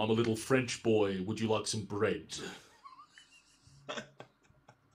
I'm a little French boy. Would you like some bread?